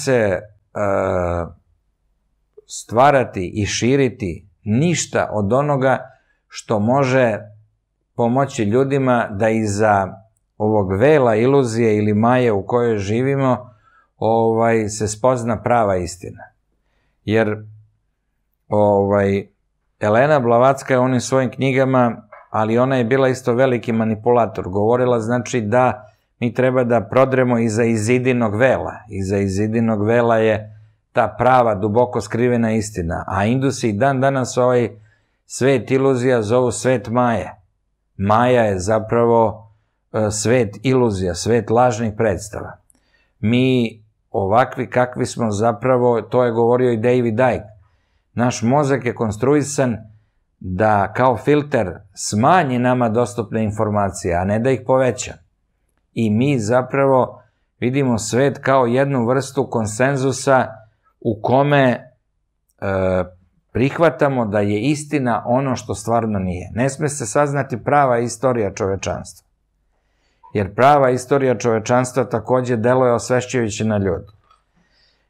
se uh, stvarati i širiti ništa od onoga što može pomoći ljudima da iza ovog vela iluzije ili maje u kojoj živimo ovaj se spozna prava istina. Jer ovaj Elena Blavacka je onim svojim knjigama, ali ona je bila isto veliki manipulator, govorila znači da mi treba da prodremo iza izidinog vela. Iza izidinog vela je ta prava, duboko skrivena istina. A Indusi dan danas ovaj svet iluzija zovu svet Maje. Maja je zapravo e, svet iluzija, svet lažnih predstava. Mi ovakvi kakvi smo zapravo, to je govorio i David Icke, naš mozak je konstruisan da kao filter smanji nama dostupne informacije, a ne da ih poveća. I mi zapravo vidimo svet kao jednu vrstu konsenzusa u kome e, prihvatamo da je istina ono što stvarno nije. Ne sme se saznati prava istorija čovečanstva. Jer prava istorija čovečanstva takođe deluje osvešćujući na ljudu.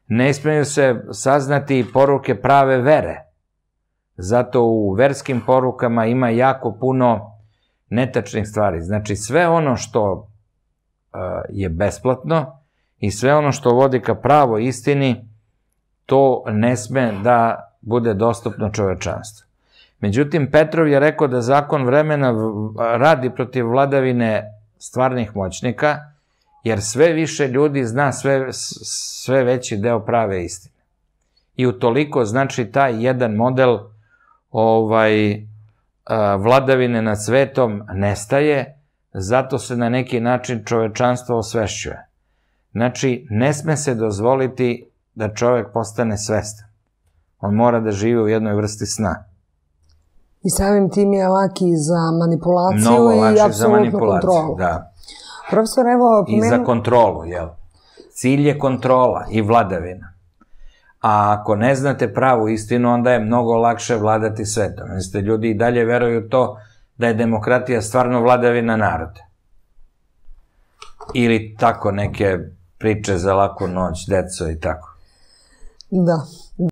Ne smeju se saznati poruke prave vere. Zato u verskim porukama ima jako puno netačnih stvari. Znači sve ono što je besplatno i sve ono što vodi ka pravo istini, to ne sme da bude dostupno čovečanstvu. Međutim, Petrov je rekao da zakon vremena radi protiv vladavine stvarnih moćnika, jer sve više ljudi zna sve, sve veći deo prave istine. I utoliko, znači, taj jedan model ovaj, vladavine nad svetom nestaje, zato se na neki način čovečanstvo osvešćuje. Znači, ne sme se dozvoliti da čovek postane svestan. On mora da živi u jednoj vrsti sna. I samim tim je laki za manipulaciju Mnogo i apsolutnu kontrolu. Da. Profesor, evo... Pomenu... I za kontrolu, jel? Cilj je kontrola i vladavina. A ako ne znate pravu istinu, onda je mnogo lakše vladati svetom. Mislite, ljudi i dalje veruju to da je demokratija stvarno vladavina naroda. Ili tako neke priče za laku noć, deco i tako. Da.